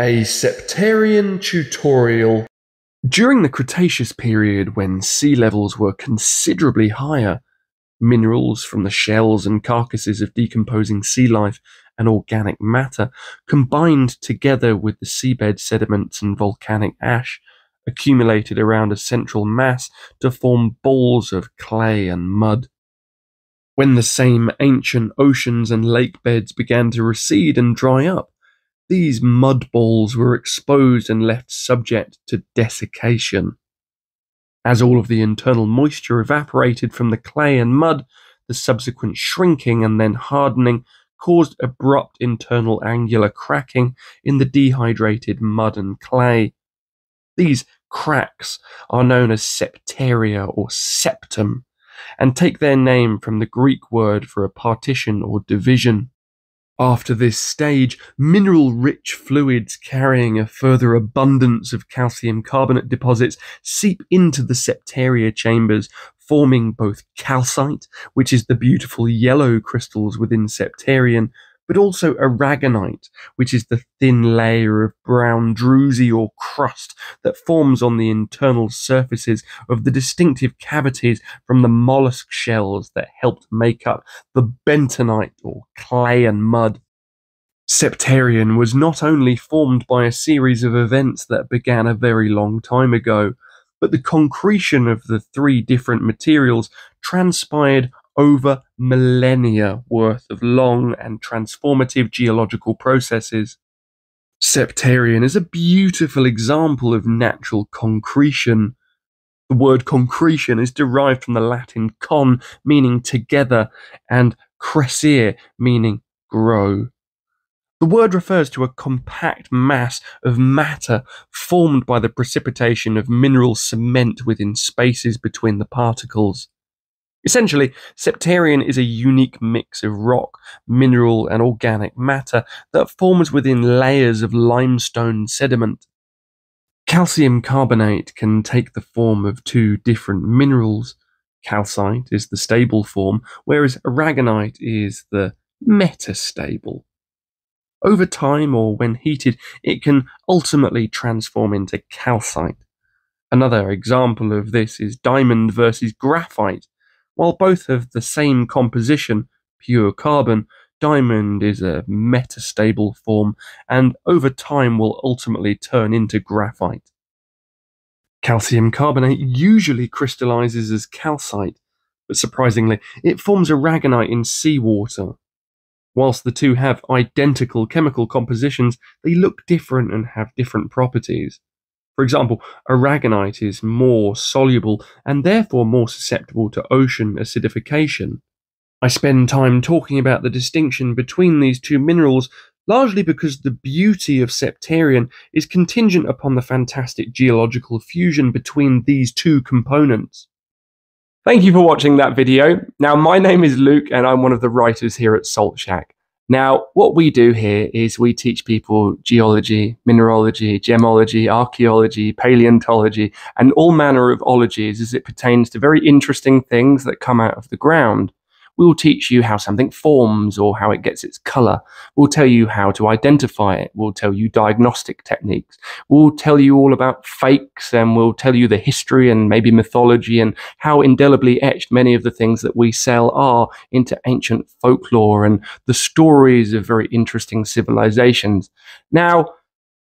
A Septarian tutorial. During the Cretaceous period, when sea levels were considerably higher, minerals from the shells and carcasses of decomposing sea life and organic matter combined together with the seabed sediments and volcanic ash accumulated around a central mass to form balls of clay and mud. When the same ancient oceans and lake beds began to recede and dry up, these mud balls were exposed and left subject to desiccation. As all of the internal moisture evaporated from the clay and mud, the subsequent shrinking and then hardening caused abrupt internal angular cracking in the dehydrated mud and clay. These cracks are known as septaria or septum and take their name from the Greek word for a partition or division. After this stage, mineral rich fluids carrying a further abundance of calcium carbonate deposits seep into the septaria chambers, forming both calcite, which is the beautiful yellow crystals within septarian, but also aragonite, which is the thin layer of brown druzy or crust that forms on the internal surfaces of the distinctive cavities from the mollusk shells that helped make up the bentonite or clay and mud. Septarian was not only formed by a series of events that began a very long time ago, but the concretion of the three different materials transpired over millennia worth of long and transformative geological processes. Septarian is a beautiful example of natural concretion. The word concretion is derived from the Latin con, meaning together, and crescere, meaning grow. The word refers to a compact mass of matter formed by the precipitation of mineral cement within spaces between the particles. Essentially, Septarian is a unique mix of rock, mineral, and organic matter that forms within layers of limestone sediment. Calcium carbonate can take the form of two different minerals. Calcite is the stable form, whereas aragonite is the metastable. Over time, or when heated, it can ultimately transform into calcite. Another example of this is diamond versus graphite. While both have the same composition, pure carbon, diamond is a metastable form and over time will ultimately turn into graphite. Calcium carbonate usually crystallizes as calcite, but surprisingly, it forms aragonite in seawater. Whilst the two have identical chemical compositions, they look different and have different properties. For example, aragonite is more soluble and therefore more susceptible to ocean acidification. I spend time talking about the distinction between these two minerals largely because the beauty of Septarian is contingent upon the fantastic geological fusion between these two components. Thank you for watching that video. Now, my name is Luke and I'm one of the writers here at Salt Shack. Now, what we do here is we teach people geology, mineralogy, gemology, archaeology, paleontology, and all manner of ologies as it pertains to very interesting things that come out of the ground. We will teach you how something forms or how it gets its color. We'll tell you how to identify it. We'll tell you diagnostic techniques. We'll tell you all about fakes and we'll tell you the history and maybe mythology and how indelibly etched many of the things that we sell are into ancient folklore and the stories of very interesting civilizations. Now,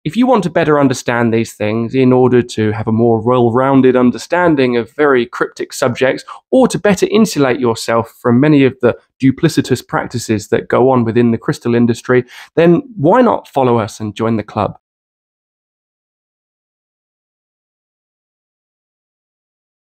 if you want to better understand these things in order to have a more well rounded understanding of very cryptic subjects, or to better insulate yourself from many of the duplicitous practices that go on within the crystal industry, then why not follow us and join the club?